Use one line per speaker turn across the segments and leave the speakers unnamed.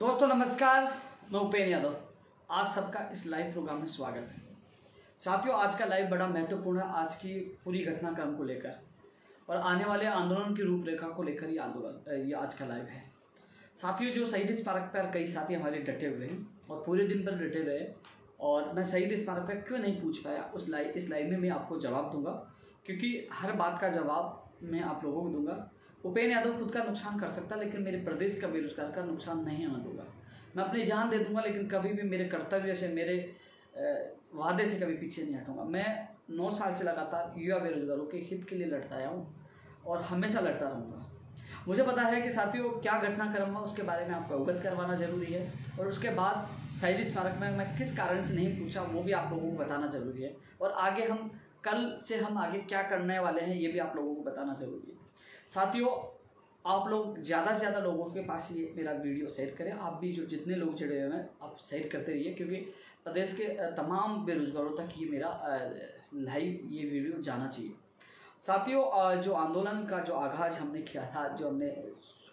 दोस्तों, नमस्कार। मैं उपेन यादव। आप सबका इस लाइव प्रोग्राम में स्वागत है। साथियों, आज का लाइव बड़ा महत्वपूर्ण है। आज की पूरी घटनाक्रम को लेकर और आने वाले आंदोलन की रूपरेखा को लेकर ये आंदोलन ये आज का लाइव है। साथियों, जो शहीद स्मारक पर कई साथी हमारे डटे हुए हैं और पूरे दिन पर डटे हुए और मैं शहीद स्मारक पर क्यों नहीं पूछ पाया, उस लाइव इस लाइव में मैं आपको जवाब दूँगा। क्योंकि हर बात का जवाब मैं आप लोगों को दूँगा। उपेन यादव खुद का नुकसान कर सकता है लेकिन मेरे प्रदेश का बेरोजगार का नुकसान नहीं होने दूँगा। मैं अपनी जान दे दूँगा, लेकिन कभी भी मेरे कर्तव्य से, मेरे वादे से कभी पीछे नहीं हटूँगा। मैं नौ साल से लगातार युवा बेरोजगारों के हित के लिए लड़ता आया हूँ और हमेशा लड़ता रहूँगा। मुझे पता है कि साथियों, क्या घटनाक्रम है उसके बारे में आपको अवगत करवाना ज़रूरी है, और उसके बाद शहीद स्मारक में मैं किस कारण से नहीं पूछा, वो भी आप लोगों को बताना ज़रूरी है। और आगे हम, कल से हम आगे क्या करने वाले हैं, ये भी आप लोगों को बताना ज़रूरी है। साथियों, आप लोग ज़्यादा से ज़्यादा लोगों के पास ये मेरा वीडियो शेयर करें। आप भी जो जितने लोग जुड़े हुए हैं, आप शेयर करते रहिए, क्योंकि प्रदेश के तमाम बेरोजगारों तक ये मेरा लाइव ये वीडियो जाना चाहिए। साथियों जो आंदोलन का जो आगाज़ हमने किया था, जो हमने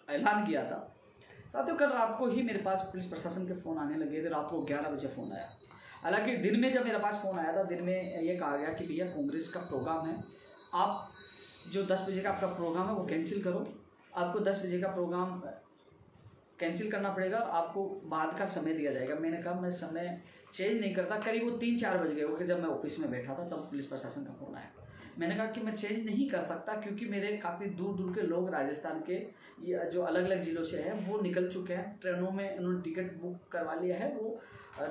ऐलान किया था, साथियों, कल रात को ही मेरे पास पुलिस प्रशासन के फ़ोन आने लगे थे। रात को ग्यारह बजे फ़ोन आया। हालाँकि दिन में जब मेरे पास फ़ोन आया था, दिन में ये कहा गया कि भैया, कांग्रेस का प्रोग्राम है। आप जो दस बजे का आपका प्रोग्राम है, वो कैंसिल करो। आपको दस बजे का प्रोग्राम कैंसिल करना पड़ेगा। आपको बाद का समय दिया जाएगा। मैंने कहा, मैं समय चेंज नहीं करता। करीब वो तीन चार बज गए क्योंकि जब मैं ऑफ़िस में बैठा था, तब पुलिस प्रशासन का फ़ोन आया। मैंने कहा कि मैं चेंज नहीं कर सकता क्योंकि मेरे काफ़ी दूर दूर के लोग राजस्थान के जो अलग अलग ज़िलों से हैं, वो निकल चुके हैं। ट्रेनों में उन्होंने टिकट बुक करवा लिया है। वो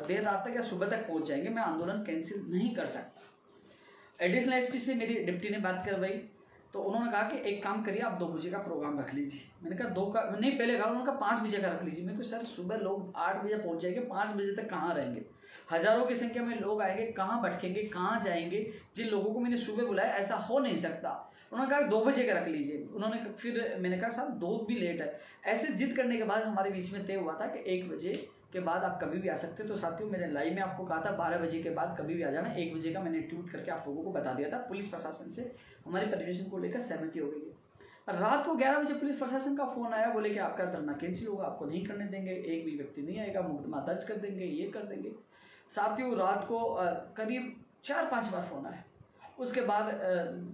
देर रात तक या सुबह तक पहुँच जाएँगे। मैं आंदोलन कैंसिल नहीं कर सकता। एडिशनल एसपी से मेरी डिप्टी ने बात करवाई। तो उन्होंने कहा कि एक काम करिए, आप दो बजे का प्रोग्राम रख लीजिए। मैंने कहा, दो का नहीं, पहले कहा, उन्होंने कहा, पाँच बजे का रख लीजिए। मेरे को सर, सुबह लोग आठ बजे पहुँच जाएँगे, पाँच बजे तक कहाँ रहेंगे? हज़ारों की संख्या में लोग आएँगे, कहाँ भटकेंगे, कहाँ जाएँगे, जिन लोगों को मैंने सुबह बुलाया, ऐसा हो नहीं सकता। उन्होंने कहा, दो बजे का रख लीजिए। उन्होंने फिर मैंने कहा साहब दो भी लेट है। ऐसे जिद करने के बाद हमारे बीच में तय हुआ था कि एक बजे के बाद आप कभी भी आ सकते तो साथियों मैंने लाइव में आपको कहा था, बारह बजे के बाद कभी भी आ जाना। एक बजे का मैंने ट्वीट करके आप लोगों को बता दिया था। पुलिस प्रशासन से हमारी परमिशन को लेकर सहमति हो गई है। रात को ग्यारह बजे पुलिस प्रशासन का फ़ोन आया। बोले कि आपका धरना कैंसिल होगा, आपको नहीं करने देंगे। एक भी व्यक्ति नहीं आएगा, मुकदमा दर्ज कर देंगे, ये कर देंगे। साथियों, रात को करीब चार पाँच बार फ़ोन आया। उसके बाद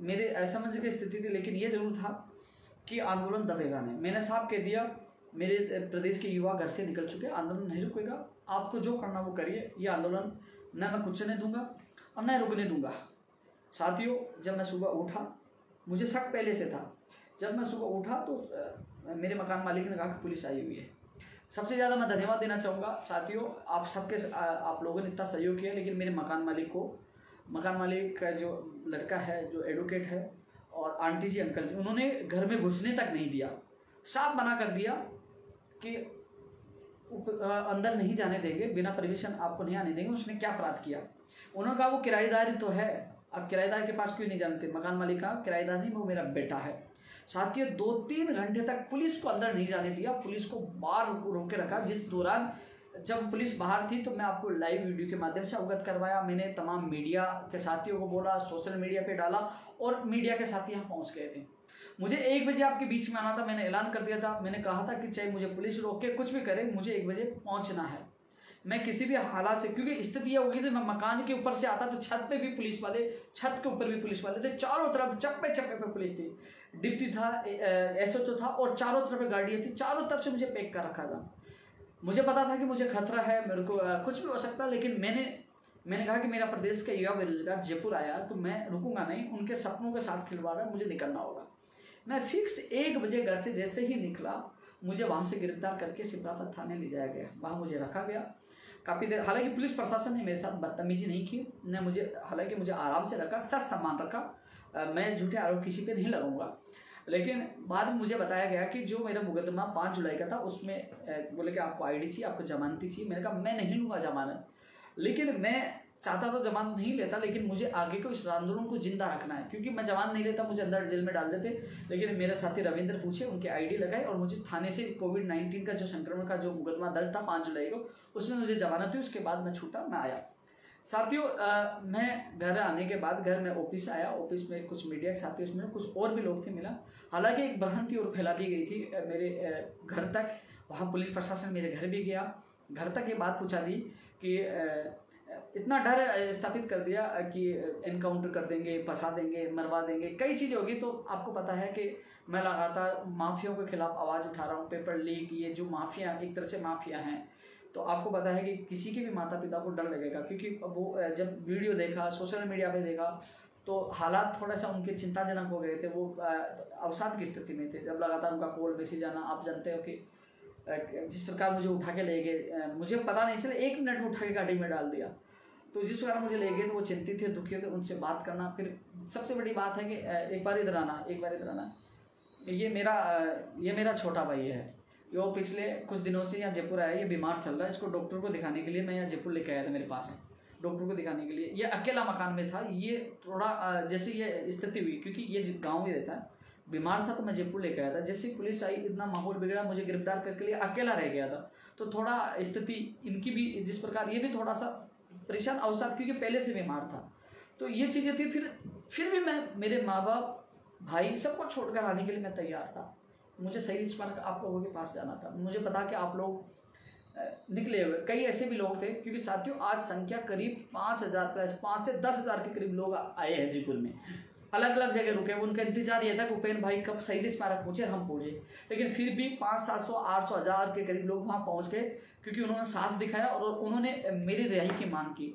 मेरे असमंज की स्थिति थी, लेकिन ये ज़रूर था कि आंदोलन दबेगा नहीं। मैंने साफ़ कह दिया मेरे प्रदेश के युवा घर से निकल चुके आंदोलन नहीं रुकेगा। आपको जो करना वो करिए। ये आंदोलन न मैं कुचने दूँगा और न रुकने दूँगा। साथियों, जब मैं सुबह उठा, मुझे शक पहले से था। जब मैं सुबह उठा तो मेरे मकान मालिक ने कहा कि पुलिस आई हुई है। सबसे ज़्यादा मैं धन्यवाद देना चाहूँगा। साथियों, आप सबके आप लोगों ने इतना सहयोग किया, लेकिन मेरे मकान मालिक को, मकान मालिक का जो लड़का है, जो एडवोकेट है और आंटी जी अंकल जी, उन्होंने घर में घुसने तक नहीं दिया। साफ़ मना कर दिया। कि अंदर नहीं जाने देंगे, बिना परमिशन आपको नहीं आने देंगे, उसने क्या अपराध किया? उन्होंने कहा, वो किराएदारी तो है, अब किराएदार के पास क्यों नहीं जानते? मकान मालिक का किराएदार नहीं वो मेरा बेटा है। साथियों दो तीन घंटे तक पुलिस को अंदर नहीं जाने दिया, पुलिस को बाहर रोक के रखा, जिस दौरान जब पुलिस बाहर थी तो मैं आपको लाइव वीडियो के माध्यम से अवगत करवाया। मैंने तमाम मीडिया के साथियों को बोला सोशल मीडिया पे डाला और मीडिया के साथी यहाँ पहुँच गए थे। मुझे एक बजे आपके बीच में आना था, मैंने ऐलान कर दिया था। मैंने कहा था कि चाहे मुझे पुलिस रोक के कुछ भी करे, मुझे एक बजे पहुँचना है। मैं किसी भी हालात से, क्योंकि स्थिति यह होगी थी मैं मकान के ऊपर से आता तो छत पे भी पुलिस वाले, छत के ऊपर भी पुलिस वाले थे। चारों तरफ़ चप्पे चप्पे पे पुलिस थी। डिप्टी था एसएचओ था और चारों तरफ़ गाड़ियाँ थी। चारों तरफ़ से मुझे पैक कर रखा था। मुझे पता था कि मुझे खतरा है, मेरे को कुछ भी हो सकता, लेकिन मैंने मैंने कहा कि मेरा प्रदेश का युवा बेरोजगार जयपुर आया तो मैं रुकूँगा नहीं, उनके सपनों के साथ खिलवाड़ है, मुझे निकलना होगा। मैं फिक्स एक बजे घर से जैसे ही निकला, मुझे वहाँ से गिरफ़्तार करके सिपरापत थाने ले जाया गया। वहाँ मुझे रखा गया। काफ़ी देर, हालाँकि पुलिस प्रशासन ने मेरे साथ बदतमीजी नहीं की, ने मुझे, हालाँकि मुझे आराम से रखा, सच सम्मान रखा। मैं झूठे आरोप किसी पे नहीं लगाऊँगा लेकिन बाद में मुझे बताया गया कि जो मेरा मुकदमा पाँच जुलाई का था, उसमें बोले कि आपको आईडी चाहिए, आपको जमानती चाहिए। मैंने कहा, मैं नहीं लूँगा जमानत। लेकिन मैं चाहता तो जवान नहीं लेता, लेकिन मुझे आगे को इस आंदोलन को ज़िंदा रखना है। क्योंकि मैं जवान नहीं लेता, मुझे अंदर जेल में डाल देते। लेकिन मेरे साथी रविंद्र पूछे, उनके आईडी लगाए और मुझे थाने से कोविड नाइन्टीन का जो संक्रमण का जो मुकदमा दर्ज था पाँच जुलाई को, उसमें मुझे जमानत थी उसके बाद मैं छूटा, मैं आया। साथियों मैं घर आने के बाद घर में ऑफ़िस आया, ऑफ़िस में कुछ मीडिया के साथी, उसमें कुछ और भी लोग थे मिला। हालाँकि एक भ्रांति और फैला दी गई थी मेरे घर तक। वहाँ पुलिस प्रशासन मेरे घर भी गया। घर तक ये बात पूछा दी कि इतना डर स्थापित कर दिया कि इनकाउंटर कर देंगे, फंसा देंगे, मरवा देंगे, कई चीज़ें होगी। तो आपको पता है कि मैं लगातार माफियाओं के खिलाफ आवाज़ उठा रहा हूँ, पेपर लीक, ये जो माफिया, एक तरह से माफिया हैं। तो आपको पता है कि किसी के भी माता पिता को डर लगेगा, क्योंकि वो जब वीडियो देखा, सोशल मीडिया पे देखा तो हालात थोड़ा सा उनके चिंताजनक हो गए थे, वो अवसाद की स्थिति में थे। जब लगातार उनका कॉल मैसेज आना, आप जानते हो कि जिस प्रकार मुझे उठा के ले गए मुझे पता नहीं चला, एक मिनट में उठा के गाड़ी में डाल दिया। तो जिस प्रकार मुझे ले गए तो वो चिंतित थे, दुखी थे, उनसे बात करना, फिर सबसे बड़ी बात है कि एक बार इधर आना, एक बार इधर आना। ये मेरा ये मेरा छोटा भाई है। जो पिछले कुछ दिनों से यहाँ जयपुर आया, ये बीमार चल रहा है। इसको डॉक्टर को दिखाने के लिए मैं यहाँ जयपुर लेके आया था मेरे पास। डॉक्टर को दिखाने के लिए। ये अकेला मकान में था। ये थोड़ा जैसे ये स्थिति हुई, क्योंकि ये गाँव ही रहता है। बीमार था तो मैं जयपुर लेके आया था। जैसे पुलिस आई, इतना माहौल बिगड़ा, मुझे गिरफ़्तार करके लिए अकेला रह गया था। तो थोड़ा स्थिति इनकी भी, जिस प्रकार ये भी थोड़ा सा परेशान, अवसाद, क्योंकि पहले से बीमार था। तो ये चीज़ें थी, फिर फिर भी मैं, मेरे माँ बाप भाई सबको छोड़कर आने के लिए मैं तैयार था। मुझे सही स्मारक आप लोगों के पास जाना था। मुझे पता कि आप लोग निकले हुए। कई ऐसे भी लोग थे, क्योंकि साथियों, आज संख्या करीब पाँच हज़ार प्लस पाँच से दस हज़ार के करीब लोग आए हैं जीपुर में। अलग अलग जगह रुके, उनका इंतज़ार ये था कि उपेन भाई कब शहीद स्मारक पहुँचे हम पहुँचे। लेकिन फिर भी पाँच, सात सौ, आठ सौ, हज़ार के करीब लोग वहाँ पहुँच गए, क्योंकि उन्होंने साहस दिखाया और उन्होंने मेरी रिहाई की मांग की।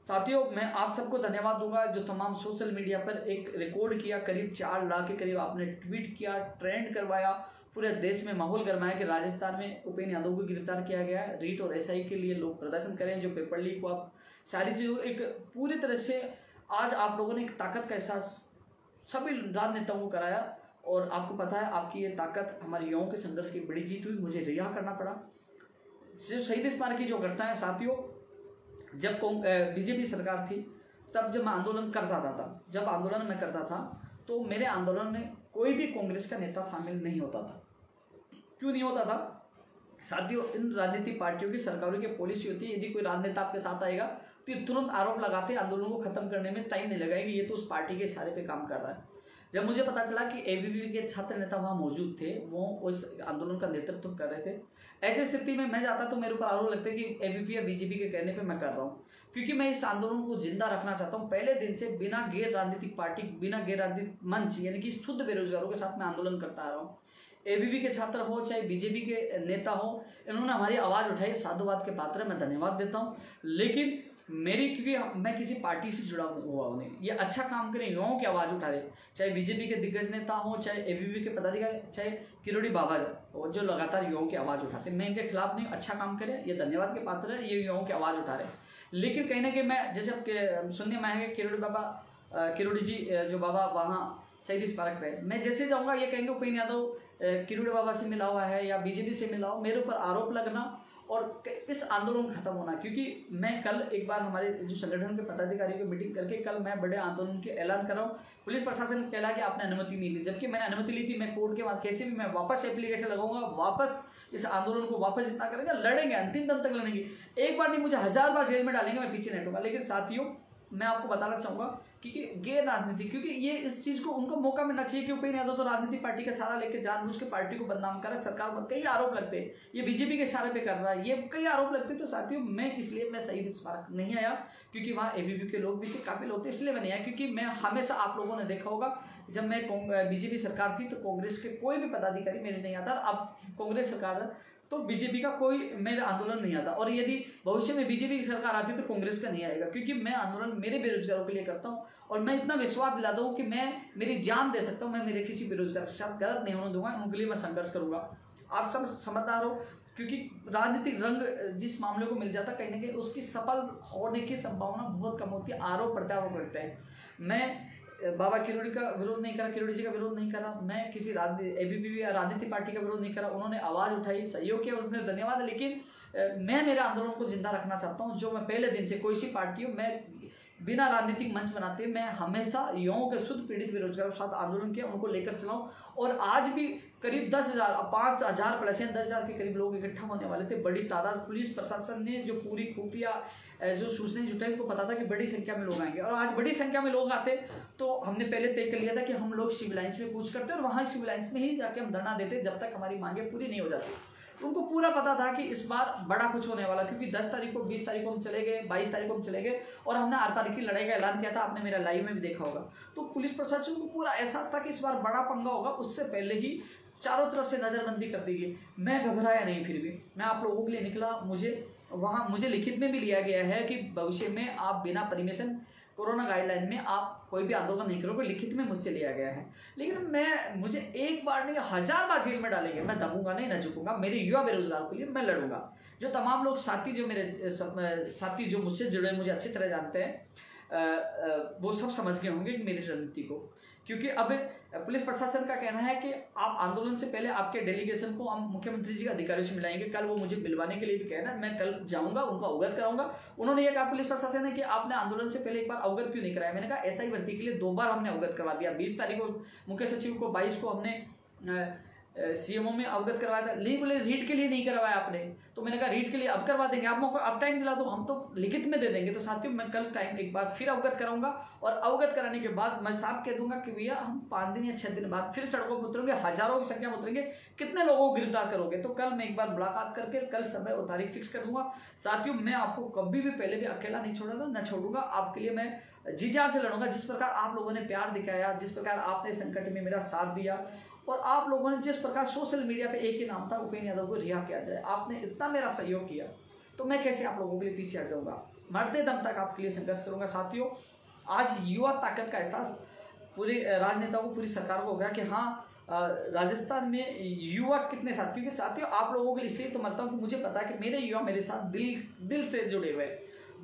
साथियों, मैं आप सबको धन्यवाद दूँगा जो तमाम सोशल मीडिया पर एक रिकॉर्ड किया, करीब चार लाख के करीब आपने ट्वीट किया, ट्रेंड करवाया, पूरे देश में माहौल गरमाया कि राजस्थान में उपेन्द्र यादव को गिरफ़्तार किया गया। रीट और एसआई के लिए लोग प्रदर्शन करें, जो पेपर लीक आप सारी चीज़ों, एक पूरी तरह से आज आप लोगों ने एक ताकत का एहसास सभी राजनेताओं को कराया और आपको पता है, आपकी ये ताकत हमारे युवाओं के संघर्ष की बड़ी जीत हुई, मुझे रिहा करना पड़ा। जो शहीद स्मारक की जो घटना है, साथियों, जब बीजेपी सरकार थी, तब जब मैं आंदोलन करता था, तब, जब आंदोलन में करता था तो मेरे आंदोलन में कोई भी कांग्रेस का नेता शामिल नहीं होता था। क्यों नहीं होता था? साथियों, इन राजनीतिक पार्टियों की, सरकारों की पॉलिसी होती है, यदि कोई राजनेता आपके साथ आएगा तो तुरंत आरोप लगाते आंदोलन को खत्म करने में टाइम नहीं लगाएगी ये तो उस पार्टी के इशारे पे काम कर रहा है। जब मुझे पता चला कि एबीवीपी के छात्र नेता वहाँ मौजूद थे, वो उस आंदोलन का नेतृत्व कर रहे थे। ऐसी स्थिति में मैं जाता तो मेरे ऊपर आरोप लगता कि एबीपी या बीजेपी के कहने पे मैं कर रहा हूँ। क्योंकि मैं इस आंदोलन को ज़िंदा रखना चाहता हूँ। पहले दिन से बिना गैर राजनीतिक पार्टी, बिना गैर राजनीतिक मंच, यानी कि शुद्ध बेरोजगारों के साथ मैं आंदोलन करता आ रहा हूँ। एबीपी के छात्र हो, चाहे बीजेपी के नेता हो, इन्होंने हमारी आवाज़ उठाई, साधुवाद के पात्र मैं धन्यवाद देता हूँ। लेकिन मेरी, क्योंकि मैं किसी पार्टी से जुड़ा हुआ हूँ नहीं। ये अच्छा काम करें युवाओं की आवाज़ उठा रहे चाहे बीजेपी के दिग्गज नेता हो, चाहे एबीपी के पदाधिकारी, चाहे किरोड़ी बाबा जो लगातार युवाओं की आवाज़ उठाते। मैं इनके खिलाफ नहीं अच्छा काम करें, ये धन्यवाद के पात्र है, ये युवाओं की आवाज़ उठा रहे। लेकिन कहीं ना कहीं मैं, जैसे अब सुनने में आएँगे किरोड़ी बाबा किरोड़ी जी जो बाबा वहाँ शहीद स्मारक पे। मैं जैसे जाऊँगा, ये कहेंगे उपेन्द्र यादव किरोड़ी बाबा से मिला हुआ है या बीजेपी से मिला हो। मेरे ऊपर आरोप लगना और इस आंदोलन खत्म होना, क्योंकि मैं कल एक बार हमारे जो संगठन के पदाधिकारियों की मीटिंग करके कल मैं बड़े आंदोलन के ऐलान कर रहा हूँ। पुलिस प्रशासन ने कहला कि आपने अनुमति नहीं ली। जबकि मैंने अनुमति ली थी, मैं कोर्ट के बाद कैसे भी मैं वापस एप्लीकेशन लगाऊँगा, वापस इस आंदोलन को वापस जितना करेंगे, लड़ेंगे, अंतिम दम तक लड़ेंगे। एक बार नहीं, मुझे हज़ार बार जेल में डालेंगे, मैं पीछे नहीं हटूँगा। लेकिन साथियों, मैं आपको बताना चाहूँगा क्योंकि गैर राजनीति, क्योंकि ये इस चीज़ को उनको मौका मिलना चाहिए कि उपेन्द्र यादव तो राजनीति पार्टी का सारा लेकर जानबूझ के पार्टी को बदनाम कर सरकार पर कई आरोप लगते हैं। ये बीजेपी के इशारे पे कर रहा है। ये कई आरोप लगते तो साथियों, मैं इसलिए, मैं शहीद स्मारक नहीं आया, क्योंकि वहाँ एबीपी के लोग भी थे, काफ़ी लोग थे, इसलिए मैं नहीं आया, क्योंकि मैं हमेशा आप लोगों ने देखा होगा, जब मैं बीजेपी सरकार थी तो कांग्रेस के कोई भी पदाधिकारी मेरे नहीं आता अब कांग्रेस सरकार तो बीजेपी का कोई मेरा आंदोलन नहीं आता। और यदि भविष्य में बीजेपी की सरकार आती तो कांग्रेस का नहीं आएगा, क्योंकि मैं आंदोलन मेरे बेरोजगारों के लिए करता हूँ और मैं इतना विश्वास दिलाता हूँ कि मैं, मेरी जान दे सकता हूँ, मैं मेरे किसी बेरोजगार के साथ गलत नहीं होने दूँगा, उनके लिए मैं संघर्ष करूँगा। आप सब समझदार हो, क्योंकि राजनीतिक रंग जिस मामले को मिल जाता कहीं ना कहीं उसकी सफल होने की संभावना बहुत कम होती है, आरोप प्रत्यारोप करते हैं। मैं बाबा किरोड़ी का विरोध नहीं करा किरोड़ी जी का विरोध नहीं करा, मैं किसी एबीपी या राजनीति पार्टी का विरोध नहीं करा, उन्होंने आवाज़ उठाई, सहयोग किया उन्हें धन्यवाद, लेकिन मैं मेरे आंदोलन को ज़िंदा रखना चाहता हूँ, जो मैं पहले दिन से कोई सी पार्टी हूँ, मैं बिना राजनीतिक मंच बनाते, मैं हमेशा युवाओं के शुद्ध पीड़ित बेरोजगारों के साथ आंदोलन किया, उनको लेकर चलाऊँ, और आज भी करीब दस हज़ार पाँच हज़ार प्लस दस हज़ार के करीब लोग इकट्ठा होने वाले थे, बड़ी तादाद पुलिस प्रशासन ने जो पूरी खुफिया जो सूचना जुटाई उनको पता था कि बड़ी संख्या में लोग आएँगे। और आज बड़ी संख्या में लोग आते तो हमने पहले तय कर लिया था कि हम लोग सिविल लाइन्स में पूछ करते और वहाँ लाइन्स में ही जाके हम धरना देते जब तक हमारी मांगे पूरी नहीं हो जाती। उनको पूरा पता था कि इस बार बड़ा कुछ होने वाला, क्योंकि दस तारीख को, बीस तारीख को हम चले गए, बाईस तारीख को हम चले गए और हमने आठ तारीख की लड़ाई का ऐलान किया था, आपने मेरा लाइव में भी देखा होगा। तो पुलिस प्रशासन को पूरा एहसास था कि इस बार बड़ा पंगा होगा, उससे पहले ही चारों तरफ़ से नज़रबंदी कर दी गई। मैं घबराया नहीं फिर भी। मैं आप लोगों के लिए निकला, मुझे वहाँ, मुझे लिखित में भी लिया गया है कि भविष्य में आप बिना परमिशन कोरोना गाइडलाइन में आप कोई भी आंदोलन नहीं करोगे, लिखित में मुझसे लिया गया है। लेकिन मैं, मुझे एक बार नहीं हज़ार बार जेल में डालेंगे। मैं दबूँगा नहीं, न झुकूँगा। मेरे युवा बेरोजगार के लिए मैं लड़ूँगा। जो तमाम लोग साथी जो मेरे साथी जो मुझसे जुड़े मुझे अच्छी तरह जानते हैं वो सब समझ गए होंगे मेरी रणनीति को। क्योंकि अब पुलिस प्रशासन का कहना है कि आप आंदोलन से पहले आपके डेलीगेशन को हम मुख्यमंत्री जी के अधिकारियों से मिलाएँगे। कल वो मुझे मिलवाने के लिए भी कहना मैं कल जाऊँगा, उनका अवगत कराऊँगा। उन्होंने ये कहा, पुलिस प्रशासन ने कि आपने आंदोलन से पहले एक बार अवगत क्यों नहीं कराया? मैंने कहा ऐसा ही भर्ती के लिए दो बार हमने अवगत करवा दिया। बीस तारीख को मुख्य सचिव को, बाईस को हमने सीएमओ में अवगत करवाया था। ली बोले रीट के लिए नहीं करवाया आपने। तो मैंने कहा रीट के लिए अब करवा देंगे। आप मौका अब टाइम दिला दो, हम तो लिखित में दे देंगे। तो साथियों, मैं कल टाइम एक बार फिर अवगत कराऊँगा और अवगत कराने के बाद मैं साफ़ कह दूँगा कि भैया, हम पाँच दिन या छह दिन बाद फिर सड़कों पर उतरेंगे, हज़ारों की संख्या में उतरेंगे। कितने लोगों को गिरफ़्तार करोगे? तो कल मैं एक बार मुलाकात करके कल समय और तारीख फिक्स कर दूँगा। साथियों, मैं आपको कभी भी पहले भी अकेला नहीं छोड़ा था न छोड़ूँगा। आपके लिए मैं जी जान से लड़ूँगा। जिस प्रकार आप लोगों ने प्यार दिखाया, जिस प्रकार आपने संकट में मेरा साथ दिया और आप लोगों ने जिस प्रकार सोशल मीडिया पे एक ही नाम था उपेन्द्र यादव को रिहा किया जाए। आपने इतना मेरा सहयोग किया तो मैं कैसे आप लोगों के लिए पीछे हट जाऊँगा? मरते दम तक आपके लिए संघर्ष करूँगा। साथियों, आज युवा ताकत का एहसास पूरे राजनेताओं को, पूरी सरकार को हो गया कि हाँ राजस्थान में युवा कितने साथ, क्योंकि साथियों, आप लोगों के लिए इसलिए तो मरता हूँ कि मुझे पता है कि मेरे युवा मेरे साथ दिल दिल से जुड़े हुए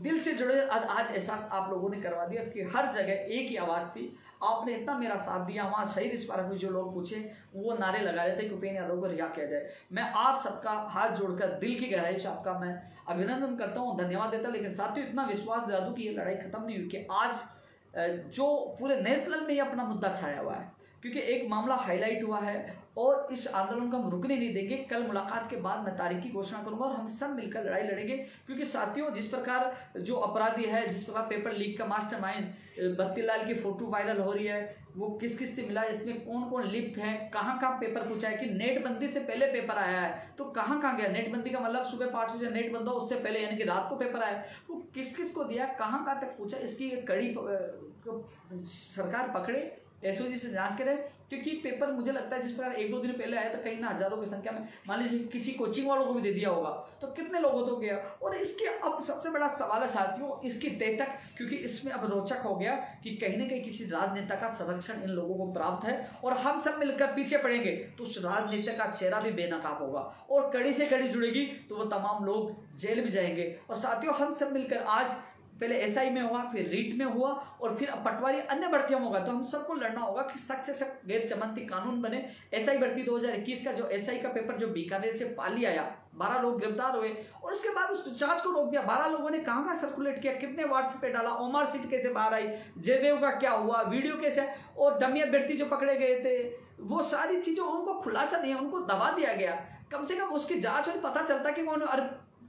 दिल से जुड़े आज एहसास आप लोगों ने करवा दिया कि हर जगह एक ही आवाज़ थी आपने इतना मेरा साथ दिया, वहाँ शहीद स्मारक में जो लोग पूछे, वो नारे लगा रहे थे कि उपेन्द्र यादव को रिहा किया जाए। मैं आप सबका हाथ जोड़कर दिल की गहराई से आपका मैं अभिनंदन करता हूँ, धन्यवाद देता लेकिन साथियों, इतना विश्वास दिला दूँ कि ये लड़ाई खत्म नहीं हुई, कि आज जो पूरे नेशनल में ये अपना मुद्दा छाया हुआ है। क्योंकि एक मामला हाईलाइट हुआ है और इस आंदोलन को हम रुकने नहीं देंगे। कल मुलाकात के बाद मैं तारीख की घोषणा करूँगा और हम सब मिलकर लड़ाई लड़ेंगे। क्योंकि साथियों, जिस प्रकार जो अपराधी है, जिस प्रकार पेपर लीक का मास्टर माइंड बत्ती लाल की फ़ोटो वायरल हो रही है, वो किस किस से मिला, इसमें कौन कौन लिप्त है, कहाँ कहाँ पेपर पूछा है कि नेटबंदी से पहले पेपर आया है तो कहाँ कहाँ गया? नेटबंदी का मतलब सुबह पाँच बजे नेट बंद हो, उससे पहले यानी कि रात को पेपर आया। तो किस किस को दिया, कहाँ कहाँ तक पूछा, इसकी कड़ी सरकार पकड़े एसओजी से जाँच करें, क्योंकि पेपर मुझे लगता है जिस प्रकार एक दो दिन पहले आया था, कहीं ना हज़ारों की संख्या में। मान लीजिए किसी कोचिंग वालों को भी दे दिया होगा तो कितने लोगों तो गया? और इसके अब सबसे बड़ा सवाल है साथियों, इसकी तय तक क्योंकि इसमें अब रोचक हो गया कि कहीं ना कहीं किसी राजनेता का संरक्षण इन लोगों को प्राप्त है, और हम सब मिलकर पीछे पड़ेंगे तो उस राजनेता का चेहरा भी बेनकाब होगा, और कड़ी से कड़ी जुड़ेगी तो वो तमाम लोग जेल भी जाएँगे। और साथियों, हम सब मिलकर आज पहले एसआई में हुआ, फिर रीट में हुआ और फिर पटवारी अन्य भर्तियों में होगा। तो हम सबको लड़ना होगा कि सख्त से सख्त गैर चमंती कानून बने। एसआई भर्ती 2021 का जो एसआई का पेपर जो बीकानेर से पाली आया, बारह लोग गिरफ़्तार हुए और उसके बाद उस जाँच को रोक दिया। बारह लोगों ने कहाँ कहाँ सर्कुलेट किया, कितने व्हाट्सएप पे डाला ओमार सीट कैसे बाहर आई जयदेव का क्या हुआ वीडियो कैसे और डमी अभ्यर्थी जो पकड़े गए थे, वो सारी चीज़ें उनको खुलासा नहीं उनको दबा दिया गया। कम से कम उसकी जाँच में पता चलता कि कौन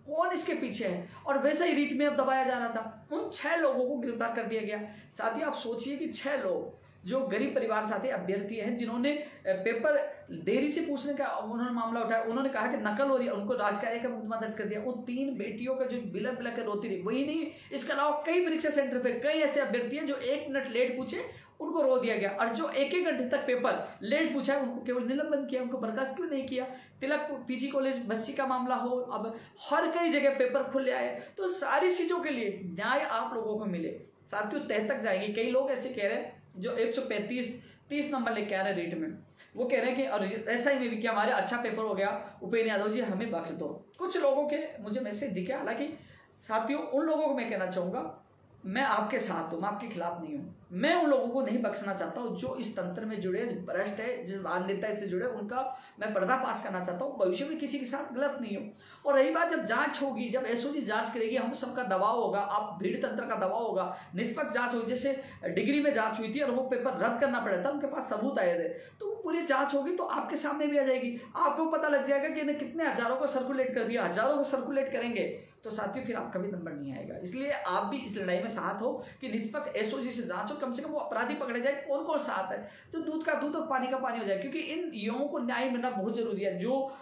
कौन इसके पीछे है? और वैसे ही रीट में अब दबाया जा रहा था। उन छह लोगों को गिरफ़्तार कर दिया गया। साथ ही आप सोचिए कि छह लोग, जो गरीब परिवार साथी, अभ्यर्थी हैं, जिन्होंने पेपर देरी से पूछने का उन्होंने मामला उठाया। उन्होंने कहा कि नकल हो रही है। उनको राजकार्य का मुकदमा दर्ज कर दिया। उन तीन बेटियों का जो बिलक बिलक कर रोती रही, वही नहीं, इसके अलावा कई परीक्षा सेंटर पे कई ऐसे अभ्यर्थी हैं जो एक मिनट लेट पूछे उनको रो दिया गया। और जो एक एक घंटे तक पेपर, लेट पूछा है, उनको केवल निलंबन किया, उनको बर्खास्त क्यों नहीं किया? तिलक पीजी कॉलेज बस्सी का मामला हो, अब हर कई जगह पेपर खुले आए। तो सारी चीज़ों के लिए न्याय आप लोगों को मिले। साथियों, तह तक जाएँगे। कई लोग ऐसे कह रहे हैं, जो एक सौ पैंतीस, तीस नंबर लेके आ रहे हैं रेट में। वो कह रहे हैं कि, और ऐसा ही में भी कि हमारे अच्छा पेपर हो गया। उपेन्द्र यादव जी, हमें बख्श दो। कुछ लोगों के मुझे मैसेज दिखे। हालाँकि साथियों, उन लोगों को मैं कहना चाहूँगा मैं आपके साथ हूँ, मैं आपके खिलाफ नहीं हूँ। मैं उन लोगों को नहीं बख्शना चाहता हूँ जो इस तंत्र में जुड़े भ्रष्ट है, जिस राजनेता से जुड़े उनका मैं पर्दा पास करना चाहता हूँ। भविष्य में किसी के साथ गलत नहीं हो। और रही बात, जब जाँच होगी, जब एसओजी जाँच करेगी, हम सबका दबाव होगा, आप भीड़ तंत्र का दबाव होगा, निष्पक्ष जाँच होगी। जैसे डिग्री में जाँच हुई थी और वो पेपर रद्द करना पड़ा था उनके पास सबूत आए थे। तो वो पूरी जाँच होगी तो आपके सामने भी आ जाएगी। आपको पता लग जाएगा कि इन्हें कितने हज़ारों को सर्कुलेट कर दिया, हज़ारों को सर्कुलेट करेंगे। तो साथियों फिर आपका भी नंबर नहीं आएगा। इसलिए आप भी इस लड़ाई में साथ हो कि निष्पक्ष एसओजी से जाँच हो कम से कम वो अपराधी पकड़े जाए कौन कौन सा आता है? तो दूध का दूध और पानी का पानी हो जाए, क्योंकि इन युवाओं को न्याय मिलना बहुत ज़रूरी है, जो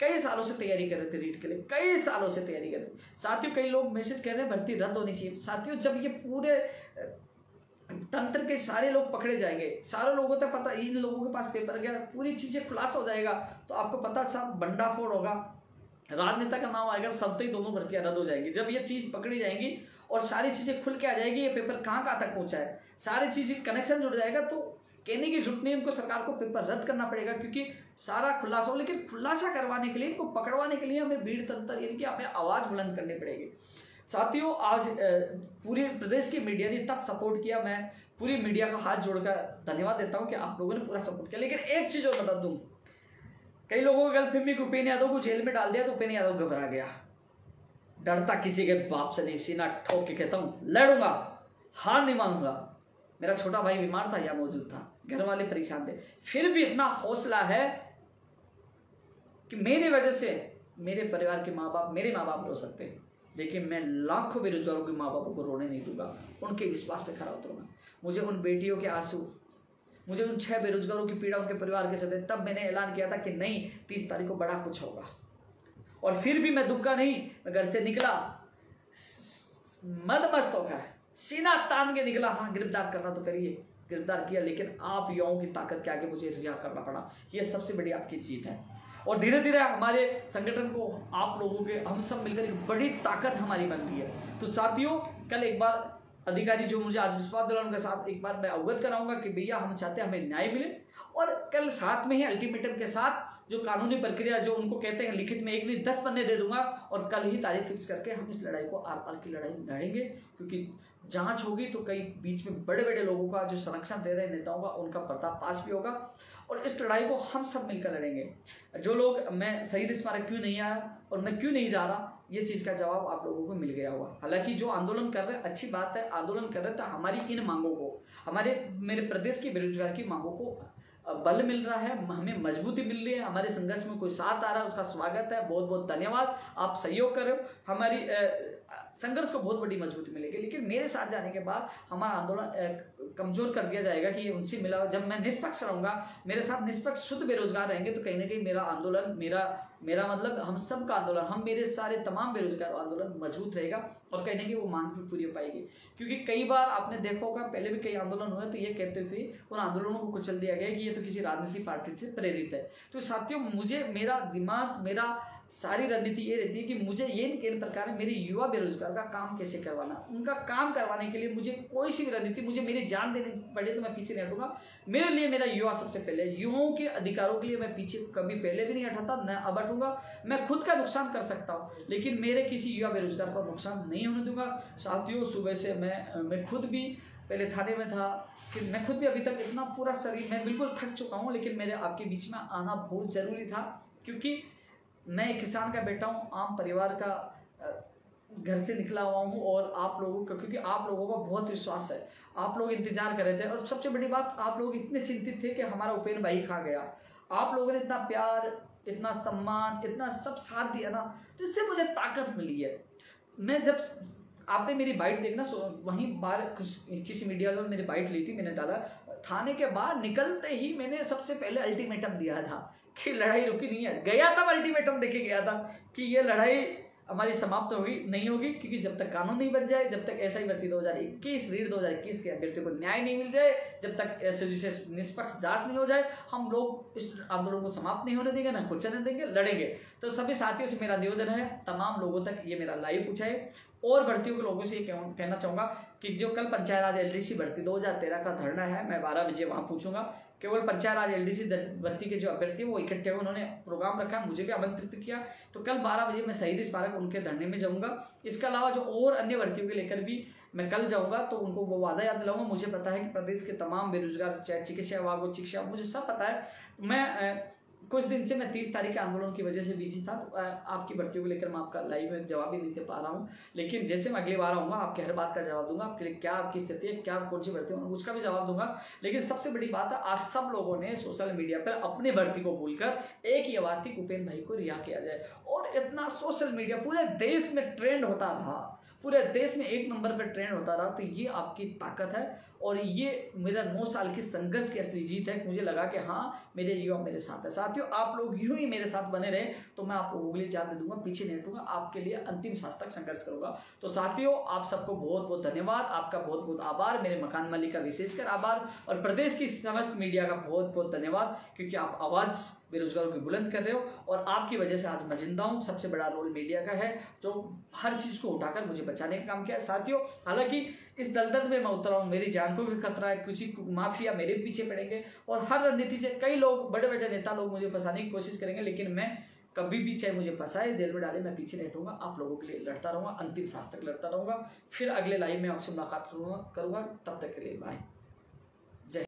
कई सालों से तैयारी कर रहे थे रीट के लिए, कई सालों से तैयारी कर रहे थे। साथियों, कई लोग मैसेज कर रहे हैं, भर्ती रद्द होनी चाहिए। साथियों, जब ये पूरे तंत्र के सारे लोग पकड़े जाएँगे, सारे लोगों तक पता, इन लोगों के पास पेपर गया, पूरी चीज़ें खुलासा हो जाएगा तो आपको पता सब बंडाफोड़ होगा। राजनेता का नाम आएगा सब ही दोनों भर्तियाँ रद्द हो जाएँगी। जब ये चीज़ पकड़ी जाएँगी और सारी चीज़ें खुल के आ जाएगी, ये पेपर कहाँ कहाँ तक पहुँचा है? सारी चीज़ें कनेक्शन जुड़ जाएगा तो कहने की ज़रूरत नहीं उनको सरकार को पेपर रद्द करना पड़ेगा, क्योंकि सारा खुलासा हो लेकिन खुलासा करवाने के लिए, इनको पकड़वाने के लिए हमें भीड़, तंत्र यानी कि हमें आवाज़ बुलंद करनी पड़ेगी। साथियों, आज पूरे प्रदेश की मीडिया ने इतना सपोर्ट किया, मैं पूरी मीडिया का हाथ जोड़कर धन्यवाद देता हूँ कि आप लोगों ने पूरा सपोर्ट किया। लेकिन एक चीज़ और बता दूँ कई लोगों को गलतफहमी को उपेन्द्र यादव को जेल में डाल दिया तो उपेन्द्र यादव घबरा गया। डरता किसी के बाप से नहीं, सीना ठोक के कहता हूँ लड़ूँगा हार नहीं मानूँगा। मेरा छोटा भाई बीमार था या मौजूद था। घर वाले परेशान थे। फिर भी इतना हौसला है कि मेरी वजह से मेरे परिवार के माँ बाप मेरे माँ बाप रो सकते हैं। लेकिन मैं लाखों बेरोजगारों के माँ बापों को रोने नहीं दूँगा। उनके विश्वास पे खड़ा उतरूँगा। मुझे उन बेटियों के आँसू मुझे उन छह बेरोजगारों की पीड़ा उनके परिवार के साथ तब मैंने ऐलान किया था कि नहीं, तीस तारीख को बड़ा कुछ होगा। और फिर भी मैं दुखा नहीं, मैं घर से निकला। मद मस्त होकर सीना तान के निकला। हाँ गिरफ़्तार करना तो करिए। गिरफ़्तार किया, लेकिन आप युवाओं की ताकत के आगे मुझे रिहा करना पड़ा। ये सबसे बड़ी आपकी जीत है। और धीरे धीरे हमारे संगठन को, आप लोगों के, हम सब मिलकर एक बड़ी ताकत हमारी बन रही है। तो साथियों, कल एक बार अधिकारी जो मुझे आज विश्वास दिला उनके साथ एक बार मैं अवगत कराऊँगा कि भैया, हम चाहते हैं हमें न्याय मिले। और कल साथ में ही अल्टीमेटम के साथ जो कानूनी प्रक्रिया, जो उनको कहते हैं लिखित में एक नहीं, दस पन्ने दे दूँगा और कल ही तारीख फिक्स करके हम इस लड़ाई को आर पार की लड़ाई लड़ेंगे। क्योंकि जाँच होगी तो कई बीच में बड़े बड़े लोगों का जो संरक्षण दे रहे नेताओं का, उनका पर्दा पास भी होगा। और इस लड़ाई को हम सब मिलकर लड़ेंगे। जो लोग, मैं शहीद स्मारक क्यों नहीं आया और मैं क्यों नहीं जा रहा? ये चीज़ का जवाब आप लोगों को मिल गया होगा। हालाँकि जो आंदोलन कर रहे, अच्छी बात है, आंदोलन कर रहे तो हमारी इन मांगों को, हमारे, मेरे प्रदेश की बेरोजगार की मांगों को बल मिल रहा है हमें मजबूती मिल रही है, हमारे संघर्ष में कोई साथ आ रहा है, उसका स्वागत है बहुत बहुत धन्यवाद, आप सहयोग कर हमारी संघर्ष को बहुत बड़ी मजबूती मिलेगी। लेकिन मेरे साथ जाने के बाद हमारा आंदोलन कमज़ोर कर दिया जाएगा कि उनसे मिला, जब मैं निष्पक्ष रहूँगा, मेरे साथ निष्पक्ष, शुद्ध बेरोजगार रहेंगे तो कहीं ना कहीं मेरा आंदोलन, मेरा मेरा मतलब हम सब का आंदोलन, हम मेरे सारे तमाम बेरोजगार आंदोलन मज़बूत रहेगा और कहीं ना कहीं वो मांग भी पूरी हो पाएगी। क्योंकि कई बार आपने देखा होगा, पहले भी कई आंदोलन हुए तो ये कहते हुए उन आंदोलनों को कुचल दिया गया कि ये तो किसी राजनीतिक पार्टी से प्रेरित है। तो साथियों, मुझे, मेरा दिमाग, मेरा सारी रणनीति ये रहती है कि मुझे ये कहने प्रकार है मेरे युवा बेरोजगार का काम कैसे करवाना। उनका काम करवाने के लिए मुझे कोई सी भी रणनीति, मुझे मेरी जान देने पड़े तो मैं पीछे नहीं हटूँगा। मेरे लिए मेरा युवा सबसे पहले युवाओं के अधिकारों के लिए मैं पीछे कभी पहले भी नहीं हटाता, न अब हटूँगा। मैं खुद का नुकसान कर सकता हूँ, लेकिन मेरे किसी युवा बेरोजगार का नुकसान नहीं होने दूँगा। साथियों, सुबह से मैं मैं खुद भी, पहले थाने में था कि मैं खुद भी अभी तक इतना पूरा शरीर, मैं बिल्कुल थक चुका हूँ, लेकिन मेरे आपके बीच में आना बहुत ज़रूरी था, क्योंकि मैं एक किसान का बेटा हूँ, आम परिवार का घर से निकला हुआ हूँ और आप लोगों का, क्योंकि आप लोगों का बहुत विश्वास है। आप लोग इंतज़ार कर रहे थे और सबसे बड़ी बात, आप लोग इतने चिंतित थे कि हमारा उपेन्द्र भाई खा गया। आप लोगों ने इतना प्यार, इतना सम्मान, इतना सब साथ दिया ना तो इससे मुझे ताकत मिली है। मैं जब आपने मेरी बाइट देखना वहीं बाहर किसी मीडिया में मेरी बाइट ली थी, मैंने डाला। थाने के बाहर निकलते ही मैंने सबसे पहले अल्टीमेटम दिया था। कि लड़ाई रुकी नहीं है। गया तब अल्टीमेटम देखे गया था कि ये लड़ाई हमारी समाप्त होगी, नहीं होगी, क्योंकि जब तक कानून नहीं बन जाए, जब तक ऐसा ही भर्ती दो हज़ार इक्कीस रीड दो हज़ार इक्कीस के अभ्यर्थियों को न्याय नहीं मिल जाए, जब तक ऐसे निष्पक्ष जाँच नहीं हो जाए, हम लोग इस आंदोलन को समाप्त नहीं होने देंगे, ना नहीं देंगे, लड़ेंगे। तो सभी साथियों से मेरा निवेदन है, तमाम लोगों तक ये मेरा लाइव पूछा है और भर्तियों के लोगों से ये कहना चाहूँगा कि जो कल पंचायत राज एलडीसी भर्ती 2013 का धरना है, मैं बारह बजे वहाँ पूछूँगा। केवल पंचायत राज एलडीसी भर्ती के जो अभ्यर्थी वो इकट्ठे हुए, उन्होंने प्रोग्राम रखा मुझे भी आमंत्रित किया। तो कल बारह बजे मैं शहीद स्मारक उनके धरने में जाऊँगा। इसके अलावा जो और अन्य भर्तियों के लेकर भी मैं कल जाऊँगा तो उनको वो वादा याद दिलाऊँगा। मुझे पता है कि प्रदेश के तमाम बेरोजगार, चाहे चिकित्सा विभाग हो, शिक्षा, मुझे सब पता है। मैं कुछ दिन से मैं तीस तारीख के आंदोलन की वजह से बिज़ी था। आपकी भर्तियों को लेकर मैं आपका लाइव में जवाब ही नहीं दे पा रहा हूँ। लेकिन जैसे मैं अगली बार आऊँगा, आपके हर बात का जवाब दूँगा। आपके लिए क्या आपकी स्थिति है, क्या कौन सी भर्ती होंगे उसका भी जवाब दूँगा। लेकिन सबसे बड़ी बात है, आज सब लोगों ने सोशल मीडिया पर अपनी भर्ती को भूलकर एक ही आवाज़ थी उपेन्द्र भाई को रिहा किया जाए। और इतना सोशल मीडिया पूरे देश में ट्रेंड होता था पूरे देश में एक नंबर पर ट्रेंड होता रहा तो ये आपकी ताकत है। और ये मेरा नौ साल की संघर्ष की असली जीत है मुझे लगा कि हाँ मेरे युवा मेरे साथ है। साथियों, आप लोग यूँ ही मेरे साथ बने रहे तो मैं आप लोगों के जाने दूँगा, पीछे नहीं हटूँगा, आपके लिए अंतिम सांस तक संघर्ष करूँगा। तो साथियों, आप सबको बहुत बहुत धन्यवाद। आपका बहुत बहुत आभार। मेरे मकान मालिक का विशेषकर आभार। और प्रदेश की समस्त मीडिया का बहुत बहुत धन्यवाद, क्योंकि आप आवाज़ बेरोजगारों की बुलंद कर रहे हो और आपकी वजह से आज मैं ज़िंदा हूँ। सबसे बड़ा रोल मीडिया का है। तो हर चीज़ को उठाकर मुझे बचाने का काम किया साथियों, हालाँकि इस दलदल में मैं उतरा हूँ। मेरी जान को भी खतरा है। किसी माफिया मेरे पीछे पड़ेंगे। और हर रणनीति से कई लोग बड़े बड़े नेता लोग मुझे फंसाने की कोशिश करेंगे, लेकिन मैं कभी भी चाहे मुझे फंसाए, जेल में डाले, मैं पीछे नहीं हटूँगा। आप लोगों के लिए लड़ता रहूँगा, अंतिम सांस तक लड़ता रहूँगा। फिर अगले लाइव में आपसे मुलाकात करूँगा करूँगा। तब तक के लिए बाय।